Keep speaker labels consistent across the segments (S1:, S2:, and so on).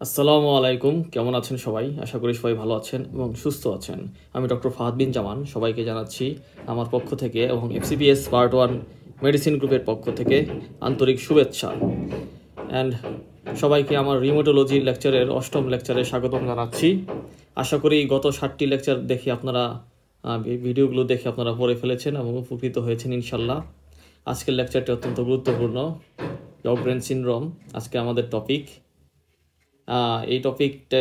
S1: আসসালামু আলাইকুম। কেমন আছেন সবাই? আশা করি সবাই ভালো আছেন এবং সুস্থ আছেন। আমি ডক্টর ফাহাদ বিন জামান, সবাইকে জানাচ্ছি আমার পক্ষ থেকে এবং এফসিপিএস পার্ট ওয়ান মেডিসিন গ্রুপের পক্ষ থেকে আন্তরিক শুভেচ্ছা। অ্যান্ড সবাইকে আমার রিমোটোলজি লেকচারের অষ্টম লেকচারে স্বাগতম জানাচ্ছি। আশা করি গত ষাটটি লেকচার দেখে আপনারা ভিডিওগুলো দেখে আপনারা পড়ে ফেলেছেন এবং উপকৃত হয়েছেন ইনশাল্লাহ আজকের লেকচারটি অত্যন্ত গুরুত্বপূর্ণ। জগব্রেন সিনড্রোম আজকে আমাদের টপিক এই টপিকটা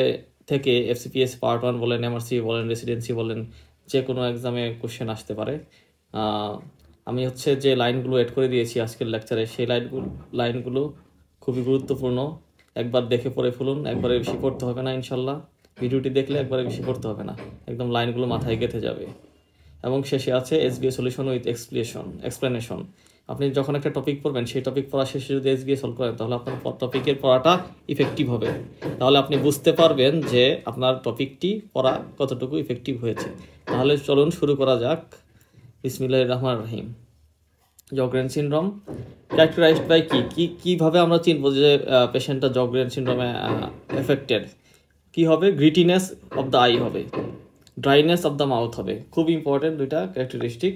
S1: থেকে এফসিপিএস পার্ট ওয়ান বলেন এমআরসি বলেন রেসিডেন্সি বলেন যে কোনো এক্সামে কোশ্চেন আসতে পারে। আমি হচ্ছে যে লাইনগুলো এড করে দিয়েছি আজকের লেকচারে সেই লাইনগুলো লাইনগুলো খুবই গুরুত্বপূর্ণ। একবার দেখে পড়ে ফেলুন, একবারে বেশি পড়তে হবে না ইনশাল্লাহ। ভিডিওটি দেখলে একবারে বেশি পড়তে হবে না। একদম লাইনগুলো মাথায় গেঁথে যাবে। এবং শেষে আছে SBA solution with explanation explanation আপনি যখন একটা টপিক পড়বেন, সেই টপিক পড়া শেষে যদি এসবিএ সলভ করেন, তাহলে আপনার টপিকের পড়াটা ইফেক্টিভ হবে। তাহলে আপনি বুঝতে পারবেন যে আপনার টপিকটি পড়া কতটুকু ইফেক্টিভ হয়েছে। তাহলে চলুন শুরু করা যাক। ইসমিল্লাহ রহমান রহিম। জগরেন সিনড্রোম ক্যারেক্টারাইজড বাই কি? কী, কীভাবে আমরা চিনবো যে পেশেন্টটা জগরেন সিনড্রোমে এফেক্টেড কি হবে? গ্রিটিনেস অফ দ্য আই হবে। ড্রাইনেস অফ দ্য মাউথ হবে। খুব ইম্পর্টেন্ট দুইটা characteristic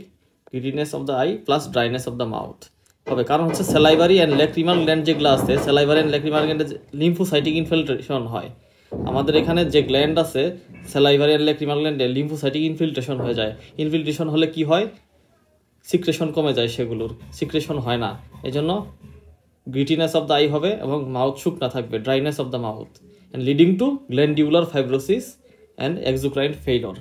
S1: grittiness of the eye plus dryness of the mouth হবে কারণ হচ্ছে স্যালাইভারি অ্যান্ড ল্যাক্রিমাল গ্ল্যান্ড যেগুলো আছে স্যালাইভারি অ্যান্ড ল্যাক্রিমাল গ্ল্যান্ডে লিম্ফোসাইটিক ইনফিল্ট্রেশন হয়। আমাদের এখানে যে গ্ল্যান্ড আছে স্যালাইভারি অ্যান্ড ল্যাক্রিমাল গ্ল্যান্ডে লিম্ফোসাইটিক ইনফিল্ট্রেশন হয়ে যায়। ইনফিল্ট্রেশন হলে কি হয়? সিক্রেশন কমে যায় সেগুলোর। সিক্রেশন হয় না। এই জন্য গ্রিটিনেস অফ দ্য আই হবে এবং মাউথ শুকনা থাকবে dryness of the mouth and leading to glandular fibrosis and exocrine failure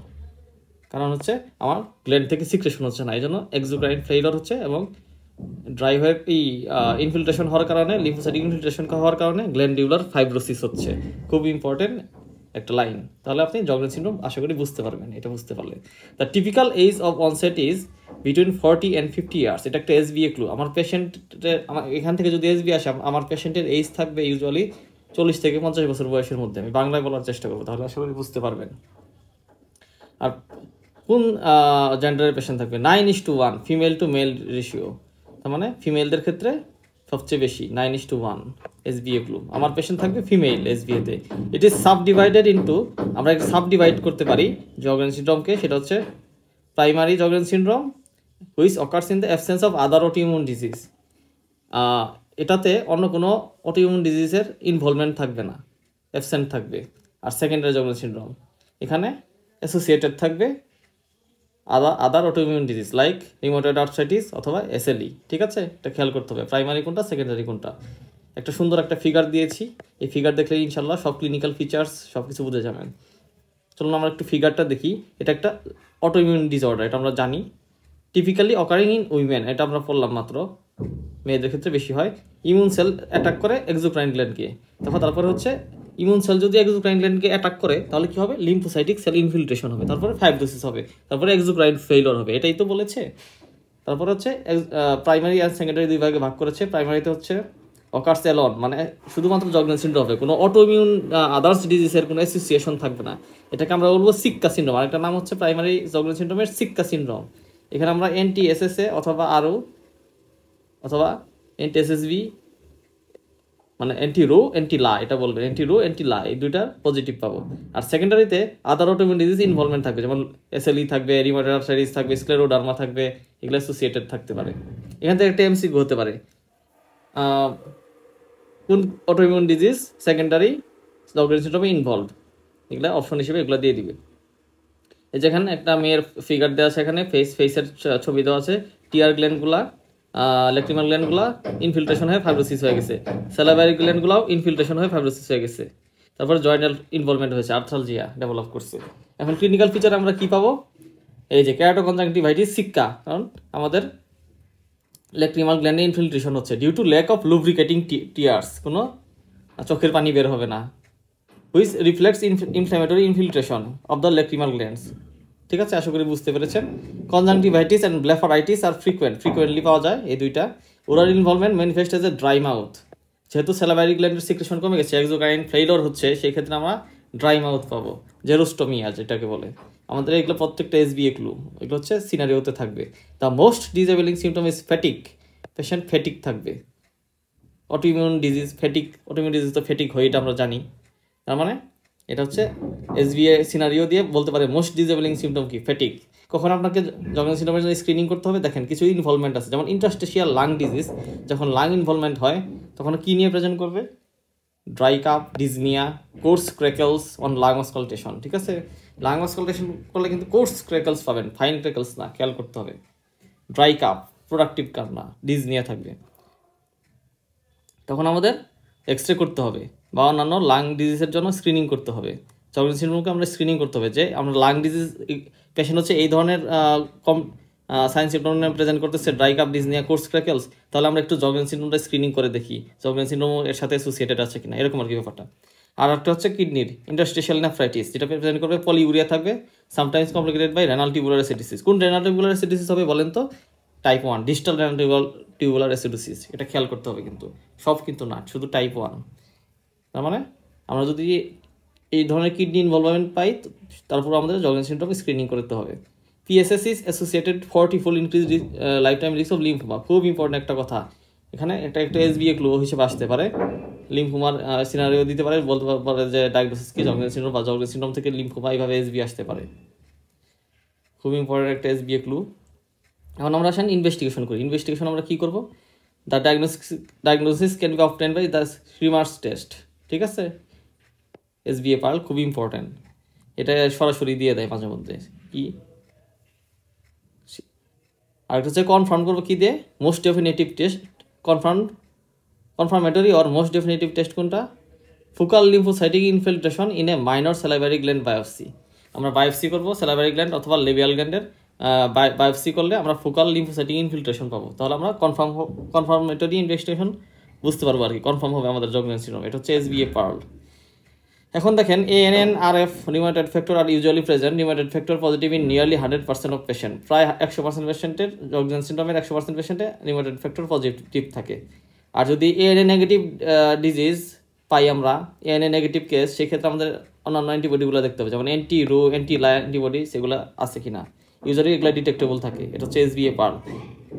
S1: কারণ হচ্ছে আমার গ্ল্যান্ড থেকে সিক্রেশন হচ্ছে না এই জন্য এক্সোক্রাইন ফেইলর হচ্ছে এবং ড্রাই হয়ে এই ইনফিল্ট্রেশন হওয়ার কারণে লিম্ফোসাইটিক ইনফিল্ট্রেশন হওয়ার কারণে গ্ল্যান্ডিউলার ফাইব্রোসিস হচ্ছে। খুব ইম্পর্টেন্ট একটা লাইন তাহলে আপনি জগরেন সিন্ড্রোম আশা করি বুঝতে পারবেন, এটা বুঝতে পারলে। The typical age of onset is between forty and fifty years এটা একটা এসবিএ ক্লু আমার পেশেন্টের আমার, এখান থেকে যদি এসবি আসে আমার পেশেন্টের এজ থাকবে ইউজুয়ালি চল্লিশ থেকে পঞ্চাশ বছর বয়সের মধ্যে। আমি বাংলায় বলার চেষ্টা করব, তাহলে আশা করি বুঝতে পারবেন। আর কোন জেন্ডারের পেশেন্ট থাকবে? Nine is to one female to male ratio তার মানে ফিমেলদের ক্ষেত্রে সবচেয়ে বেশি nine is to one SBA clue আমার পেশেন্ট থাকবে female S বিএতে it is sub divided into আমরা একটা সাব ডিভাইড করতে পারি জগরেন সিন্ড্রোমকে সেটা হচ্ছে primary Sjogren syndrome which occurs in the absence of other autoimmune disease এটাতে অন্য কোনো অটিউমন ডিজিজের ইনভলভমেন্ট থাকবে না অ্যাবসেন্ট থাকবে। আর সেকেন্ডারি জগরেন সিন্ড্রোম এখানে অ্যাসোসিয়েটেড থাকবে other other autoimmune disease like rheumatoid arthritis অথবা এসএলই ঠিক আছে? এটা খেয়াল করতে হবে। প্রাইমারি কোনটা সেকেন্ডারি কোনটা? একটা সুন্দর একটা ফিগার দিয়েছি। এই ফিগার দেখলে ইনশাল্লাহ সব ক্লিনিক্যাল ফিচার্স সব কিছু বুঝে যাবেন। চলুন আমরা একটু ফিগারটা দেখি। এটা একটা অটোইমিউন ডিসঅর্ডার এটা আমরা জানি। টিপিক্যালি অকারিং ইন উইমেন এটা আমরা পড়লাম মাত্র। মেয়েদের ক্ষেত্রে বেশি হয়। ইমিউন সেল অ্যাটাক করে এক্সোক্রাইন গ্ল্যান্ডকে তারপর তারপরে হচ্ছে ইমিউন সেল যদি এক্সোক্রাইন গ্ল্যান্ডকে অ্যাটাক করে, তাহলে কি হবে? লিম্ফোসাইটিক সেল ইনফিল্ট্রেশন হবে। তারপরে ফাইব্রোসিস হবে। তারপরে এক্সোক্রাইন ফেইলর হবে। এটাই তো বলেছে। তারপর হচ্ছে প্রাইমারি আর সেকেন্ডারি দুই ভাগে ভাগ করেছে। প্রাইমারিতে হচ্ছে অকার্স অ্যালন মানে শুধুমাত্র জগনেন সিন্ড্রোম হবে কোনো অটোইমিউন আদার্স ডিজিজের কোনো অ্যাসোসিয়েশন থাকবে না। এটাকে আমরা বলব সিক্কা সিন্ড্রোম আর একটা নাম হচ্ছে প্রাইমারি জগনেন সিন্ড্রোমের সিক্কা সিন্ড্রোম এখানে আমরা এনটি এসএসএ অথবা আরও, অথবা এনটি এসএসবি মানে অ্যান্টি রো অ্যান্টি লা এটা বলবেন এন্টি রো এন্টি লা এই দুইটা পজিটিভ পাবো। আর সেকেন্ডারিতে আদার অটোমিউন ডিজিজ ইনভলভমেন্ট থাকবে, যেমন এসএলই থাকবে রিমোটেড আর্থারাইটিস থাকবে স্ক্লেরোডার্মা থাকবে, এগুলো অ্যাসোসিয়েটেড থাকতে পারে। এখান থেকে একটা এমসি হতে পারে। কোন অটোইমিউন ডিজিজ সেকেন্ডারি সিন্ড্রোমে ইনভলভ এগুলো অপশন হিসেবে এগুলো দিয়ে দিবে। এই যেখানে একটা মেয়ের ফিগার দেওয়া আছে এখানে ফেস ফেসের ছবি দেওয়া আছে টিয়ার গ্ল্যান্ডগুলা ল্যাক্রিমাল গ্ল্যান্ডগুলা ইনফিল্ট্রেশন হয়ে ফাইব্রোসিস হয়ে গেছে। স্যালাভারি গ্ল্যান্ডগুলাও ইনফিল্ট্রেশন হয়ে ফাইব্রোসিস হয়ে গেছে। তারপরে জয়েন্টাল ইনভলভমেন্ট হয়েছে আর্থালজিয়া ডেভেলপ করছে। এখন ক্লিনিক্যাল ফিচার আমরা কি পাবো? এই যে ক্যারাটো ক্যারাটোকনজাংটিভাইটিস সিক্কা কারণ আমাদের ল্যাক্রিমাল গ্ল্যান্ডে ইনফিল্ট্রেশন হচ্ছে। Due to lack of lubricating tears কোনো চোখের পানি বের হবে না। Which reflects inflammatory infiltration of the lacrimal glands ঠিক আছে? আশা করি বুঝতে পেরেছেন। কনজাংটিভাইটিস অ্যান্ড ব্লেফারাইটিস আর ফ্রিকুয়েন্ট ফ্রিকুয়েন্টলি পাওয়া যায় এই দুইটা। Oral involvement manifest as a dry mouth যেহেতু স্যালাভারি গ্ল্যান্ডের সিক্রেশন কমে গেছে এক্সোকাইন ফেইলর হচ্ছে, সেই ক্ষেত্রে আমরা ড্রাই মাউথ পাবো। জেরোস্টোমিয়া যেটাকে বলে। আমাদের এগুলো প্রত্যেকটা এস এসবিএ ক্লু এগুলো হচ্ছে সিনারিওতে থাকবে। The most disabling symptom is fatigue patient fatigue থাকবে। Autoimmune disease fatigue autoimmune disease তো ফেটিক হয় এটা আমরা জানি। তার মানে এটা হচ্ছে এসবিএ সিনারিও দিয়ে বলতে পারে মোস্ট ডিজেবলিং সিমটম কি? ফেটিক কখন আপনাকে যখন সিমটমের স্ক্রিনিং করতে হবে? দেখেন, কিছু ইনভলভমেন্ট আছে। যেমন ইন্টারস্টেশিয়াল লাং ডিজিজ যখন লাং ইনভলভমেন্ট হয়, তখন কি নিয়ে প্রেজেন্ট করবে? Dry cough dyspnoea coarse crackles on lung auscultation ঠিক আছে? লাং অসকলটেশন করলে কিন্তু কোর্স ক্রেকেলস পাবেন ফাইন ক্রেকেলস না, খেয়াল করতে হবে। ড্রাই কাপ প্রোডাক্টিভ কাপ না ডিজনিয়া থাকবে। তখন আমাদের এক্স রে করতে হবে। বা অন্যান্য লাং ডিজিজের জন্য স্ক্রিনিং করতে হবে। চকলেট সিন্ড্রোমকে আমরা স্ক্রিনিং করতে হবে যে আমরা লাং ডিজিজ পেশেন্ট হচ্ছে এই ধরনের কম সায়েন্স সিমটম প্রেজেন্ট করতেছে dry cough dyspnoea coarse crackles তাহলে আমরা একটু জগলেন সিন্ড্রোমটা স্ক্রিনিং করে দেখি জগলেন সিন্ড্রোম এর সাথে অ্যাসোসিয়েটেড আছে কিনা, এরকম আর কি ব্যাপারটা। আর একটা হচ্ছে কিডনির ইন্টারস্টেশিয়াল নেফ্রাইটিস যেটা প্রেজেন্ট করবে পলিউরিয়া থাকবে sometimes complicated by renal tubular acidosis কোন রেনাল টিউবুলার অ্যাসিডিসিস হবে বলেন তো? Type one distal renal tubular acidosis এটা খেয়াল করতে হবে কিন্তু। সব কিন্তু না, শুধু টাইপ ওয়ান তার মানে আমরা যদি এই ধরনের কিডনি ইনভলভমেন্ট পাই তারপর আমাদের জগন সিন্ড্রোম স্ক্রিনিং করতে হবে। PSS is associated forty fold increase life time risk of lymphoma খুব ইম্পর্টেন্ট একটা কথা। এখানে একটা একটা এস এসবিএ ক্লো হিসেবে আসতে পারে। লিম্ফোমার সিনারিও দিতে পারে, বলতে পারে যে ডায়াগনোসিস কি জগন সিন্ড্রোম বা জগন সিন্ড্রোম থেকে লিম্ফোমা এইভাবে এসবি আসতে পারে। খুব ইম্পর্টেন্ট একটা এস এসবিএ ক্লু এখন আমরা আসেন ইনভেস্টিগেশন করি। ইনভেস্টিগেশন আমরা কী করব? The diagnosis diagnosis can be often by the Schirmer's test ঠিক আছে? এসবিএ পার্ল খুবই ইম্পর্টেন্ট এটা সরাসরি দিয়ে দেয় মাঝে মধ্যে। কি? আরেকটা হচ্ছে কনফার্ম করব কী দিয়ে? Most definitive test confirm confirmatory or most definitive test কোনটা? Focal lymphocytic infiltration in a minor salivary gland biopsy আমরা বায়োপসি করব স্যালাইভারি গ্ল্যান্ড অথবা লেবিয়াল গ্ল্যান্ডের বায়োপসি করলে আমরা ফোকাল লিম্ফোসাইটিক ইনফিল্ট্রেশন পাবো। তাহলে আমরা কনফার্ম কনফার্মেটরি ইনভেস্টিগেশন বুঝতে পারব আর কি কনফার্ম হবে আমাদের জগমেন্ট সিনোম এটা হচ্ছে এসবিএ পার্ল এখন দেখেন ANA R F rheumatoid factor R usually present rheumatoid factor positive in nearly hundred percent of patient প্রায় একশো পার্সেন্ট পেশেন্টের জগজেন সিন্ড্রোমের একশো পার্সেন্ট পেশেন্টে নিউমাইটেড ফ্যাক্টর পজিটিভ থাকে। আর যদি এএনএ নেগেটিভ ডিজিজ পাই আমরা এএনএ নেগেটিভ কেস সেক্ষেত্রে আমাদের অন্যান্য অ্যান্টিবডিগুলো দেখতে হবে। যেমন anti Ro anti La antibody সেগুলো আছে কিনা। ইউজুয়ালি এগুলো ডিটেক্টেবল থাকে। এটা হচ্ছে এসবিএ পার্ল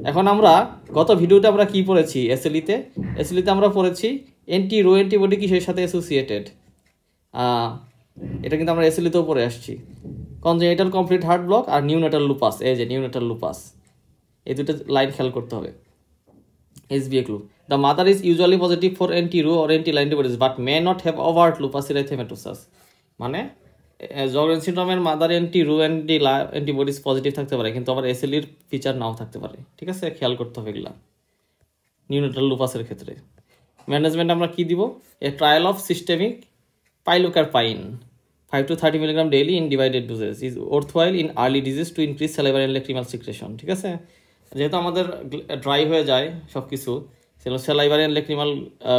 S1: এখন আমরা গত ভিডিওতে আমরা কি পড়েছি? এসএলিতে এসএলিতে আমরা পড়েছি অ্যান্টি রো অ্যান্টিবডি কিসের সাথে অ্যাসোসিয়েটেড এটা কিন্তু আমরা এসএলিতেও পড়ে আসছি। কনজেনিটাল কমপ্লিট হার্ট ব্লক আর নিউনেটাল লুপাস এই যে নিউনেটাল লুপাস এই দুটো লাইন খেয়াল করতে হবে। S SBA clue. The mother is usually positive for anti-Ro or anti-line antibodies but may not have overt lupus erythematosus. মানে Sjogren সিন্ড্রোমের mother anti Ro anti antibodies positive থাকতে পারে, কিন্তু আবার এসএলির ফিচার নাও থাকতে পারে। ঠিক আছে? খেয়াল করতে হবে এগুলা। নিউনেটাল লুপাসের ক্ষেত্রে। ম্যানেজমেন্ট আমরা কি দিব? A trial of systemic pilocarpine five to thirty milligram daily in divided doses is worthwhile in early disease to increase salivary and lacrimal secretion ঠিক আছে? যেহেতু আমাদের ড্রাই হয়ে যায় সব কিছু অ্যান্ড ল্যাক্রিমাল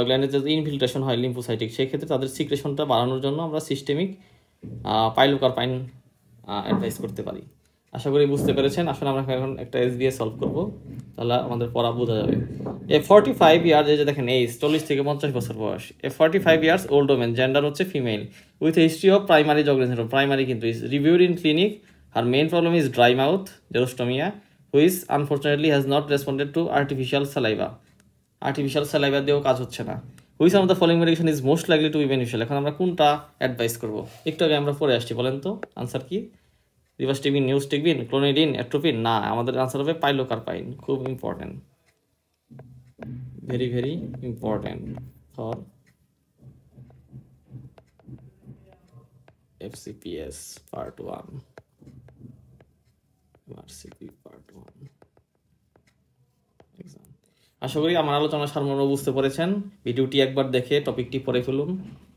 S1: গ্ল্যান্ডের ইনফিল্ট্রেশন হয় লিম্ফোসাইটিক সেই ক্ষেত্রে তাদের সিক্রেশনটা বাড়ানোর জন্য আমরা সিস্টেমিক পাইলোকারপাইন অ্যাডভাইস করতে পারি। আশা করি বুঝতে পেরেছেন। আসলে আমরা এখন একটা এসবিএস সলভ করব। তাহলে আমাদের পড়া বোঝা যাবে। এ ফর্টি ফাইভ ইয়ার্স এই যে দেখেন এইজ চল্লিশ থেকে পঞ্চাশ বছর বয়স। A forty five years old women gender হচ্ছে female with history of primary Sjogren primary কিন্তু is reviewed in clinic R main problem is dry mouth xerostomia which unfortunately has not responded to artificial saliva artificial saliva দিয়েও কাজ হচ্ছে না। Which of the following medication is most likely to be beneficial এখন আমরা কোনটা advice করব? একটু আগে আমরা পরে আসছি, বলেন তো। আনসার কি? রিভাস্টিকবিন নিউস্টিকবিন ক্লোনিডিন অ্যাট্রোপিন না, আমাদের আনসার হবে পাইলোকারপাইন খুব important very very important for FCPS part one RCP part one exam আশা করি আমার আলোচনা সারমর্ম বুঝতে পেরেছেন। ভিডিওটি একবার দেখে টপিকটি পড়ে ফেলুন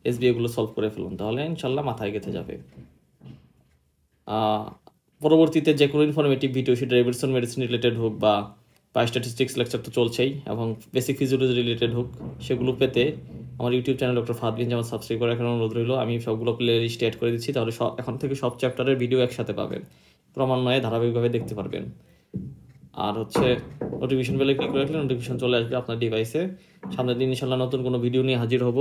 S1: এসবিএ গুলো সলভ করে ফেলুন, তাহলে ইনশাল্লাহ মাথায় গেঁথে যাবে। পরবর্তীতে যে কোনো ইনফরমেটিভ ভিডিও সেটা রেভিডসন মেডিসিন রিলেটেড হোক বা বায়োস্ট্যাটিস্টিক্স লেকচার তো চলছেই, এবং বেসিক ফিজিওলজি রিলেটেড হোক, সেগুলো পেতে আমার ইউটিউব চ্যানেল ডক্টর ফাদবিন যেমন সাবস্ক্রাইব করে রাখার অনুরোধ রইল। আমি সবগুলো প্লে লিস্ট অ্যাড করে দিচ্ছি, তাহলে সব এখন থেকে সব চ্যাপ্টারের ভিডিও একসাথে পাবেন। ক্রমান্বয়ে ধারাবাহিকভাবে দেখতে পারবেন। আর হচ্ছে নোটিফিকেশন বেলে ক্লিক করে রাখলে নোটিফিকেশন চলে আসবে আপনার ডিভাইসে সামনের দিন ইনশাল্লাহ নতুন কোনো ভিডিও নিয়ে হাজির হব।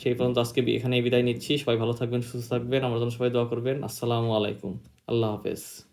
S1: সেই পর্যন্ত আজকে এখানেই বিদায় নিচ্ছি। সবাই ভালো থাকবেন, সুস্থ থাকবেন। আমার জন্য সবাই দোয়া করবেন। আসসালামু আলাইকুম। আল্লাহ হাফেজ।